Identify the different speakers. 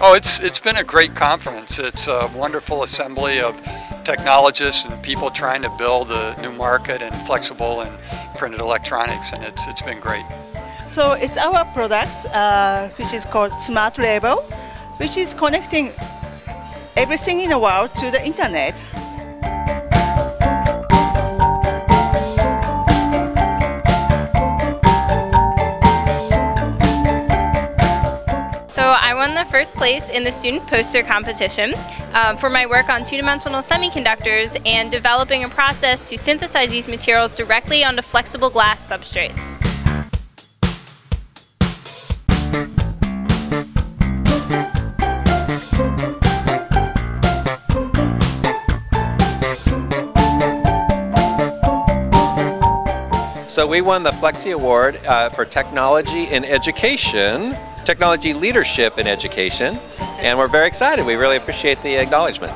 Speaker 1: Oh, it's it's been a great conference. It's a wonderful assembly of technologists and people trying to build a new market in flexible and printed electronics, and it's it's been great.
Speaker 2: So it's our products, uh, which is called Smart Label, which is connecting everything in the world to the internet.
Speaker 3: So I won the first place in the student poster competition um, for my work on two-dimensional semiconductors and developing a process to synthesize these materials directly onto flexible glass substrates.
Speaker 4: So we won the Flexi Award uh, for Technology in Education, Technology Leadership in Education, and we're very excited. We really appreciate the acknowledgement.